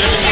living